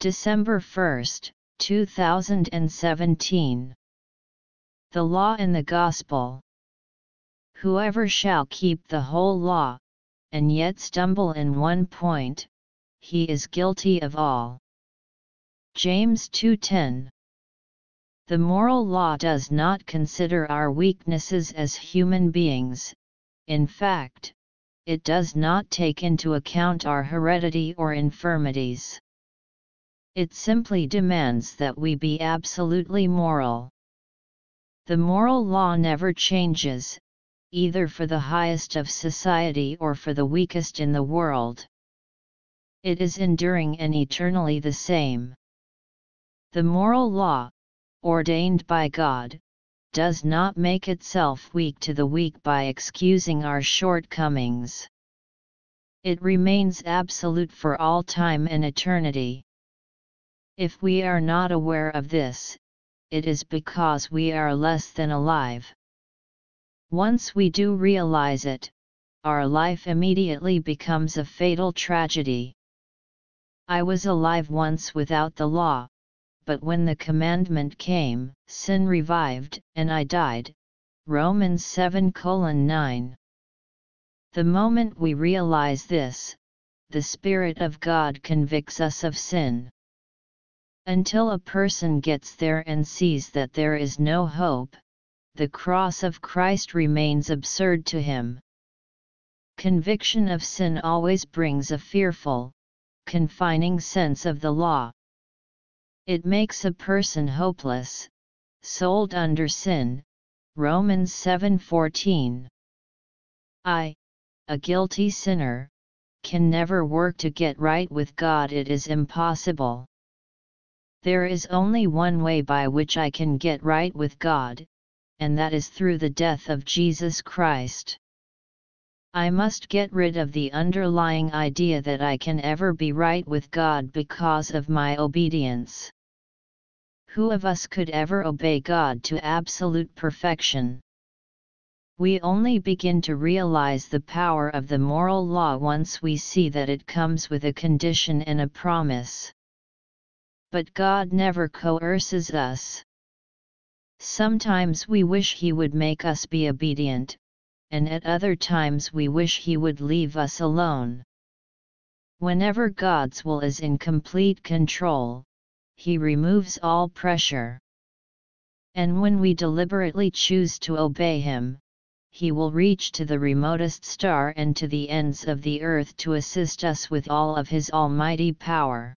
December 1, 2017. The Law and the Gospel. Whoever shall keep the whole law, and yet stumble in one point, he is guilty of all. James 2:10 The moral law does not consider our weaknesses as human beings, in fact, it does not take into account our heredity or infirmities. It simply demands that we be absolutely moral. The moral law never changes, either for the highest of society or for the weakest in the world. It is enduring and eternally the same. The moral law, ordained by God, does not make itself weak to the weak by excusing our shortcomings. It remains absolute for all time and eternity. If we are not aware of this, it is because we are less than alive. Once we do realize it, our life immediately becomes a fatal tragedy. I was alive once without the law, but when the commandment came, sin revived, and I died. Romans 7 9. The moment we realize this, the Spirit of God convicts us of sin. Until a person gets there and sees that there is no hope, the cross of Christ remains absurd to him. Conviction of sin always brings a fearful, confining sense of the law. It makes a person hopeless, sold under sin, Romans 7:14. I, a guilty sinner, can never work to get right with God it is impossible. There is only one way by which I can get right with God, and that is through the death of Jesus Christ. I must get rid of the underlying idea that I can ever be right with God because of my obedience. Who of us could ever obey God to absolute perfection? We only begin to realize the power of the moral law once we see that it comes with a condition and a promise but God never coerces us. Sometimes we wish He would make us be obedient, and at other times we wish He would leave us alone. Whenever God's will is in complete control, He removes all pressure. And when we deliberately choose to obey Him, He will reach to the remotest star and to the ends of the earth to assist us with all of His almighty power.